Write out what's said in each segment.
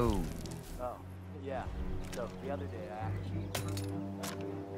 Oh. Oh, yeah. So the other day I actually.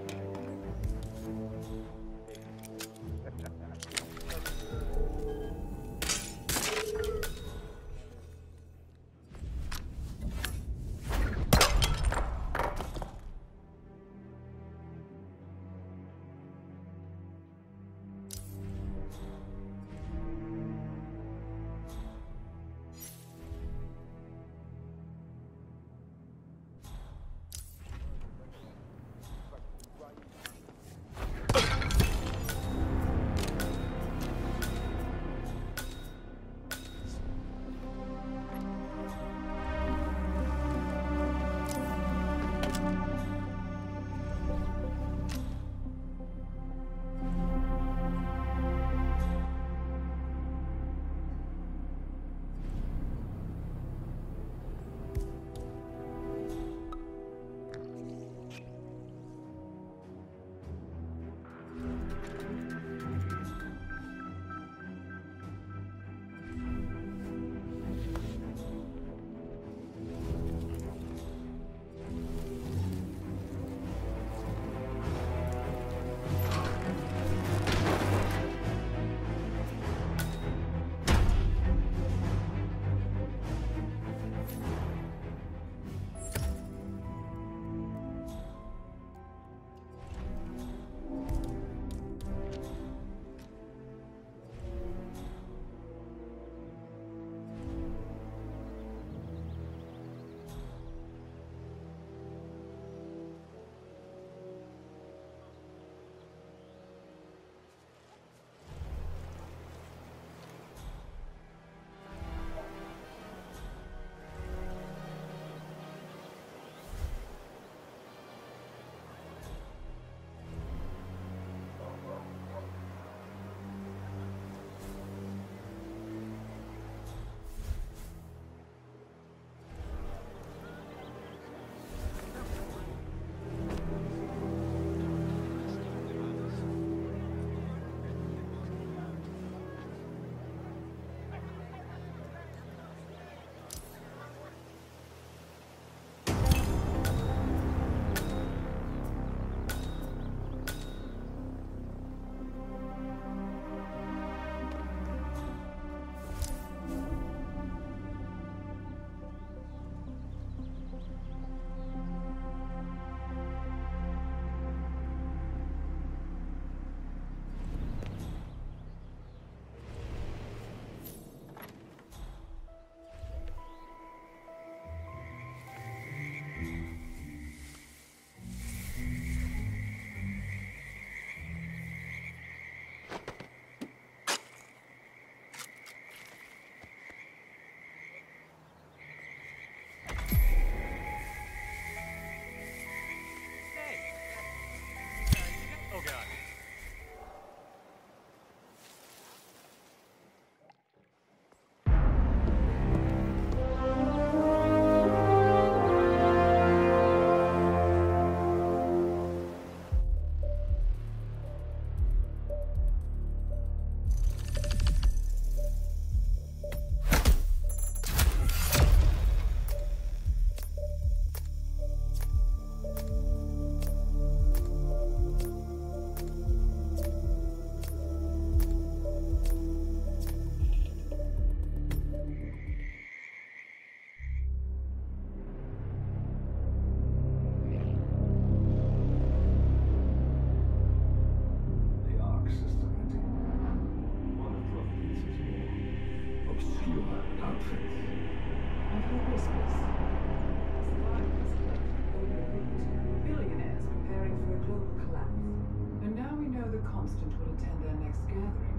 Gathering.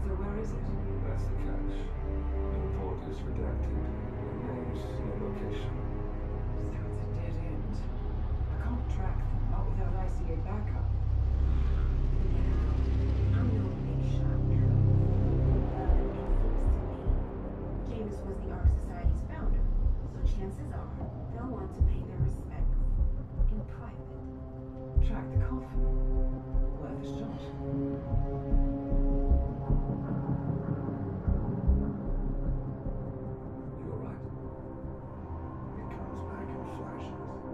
So where is it? That's the catch. The report is redacted. No names, no location. So it's a dead end. I can't track them, not without ICA backup. actions.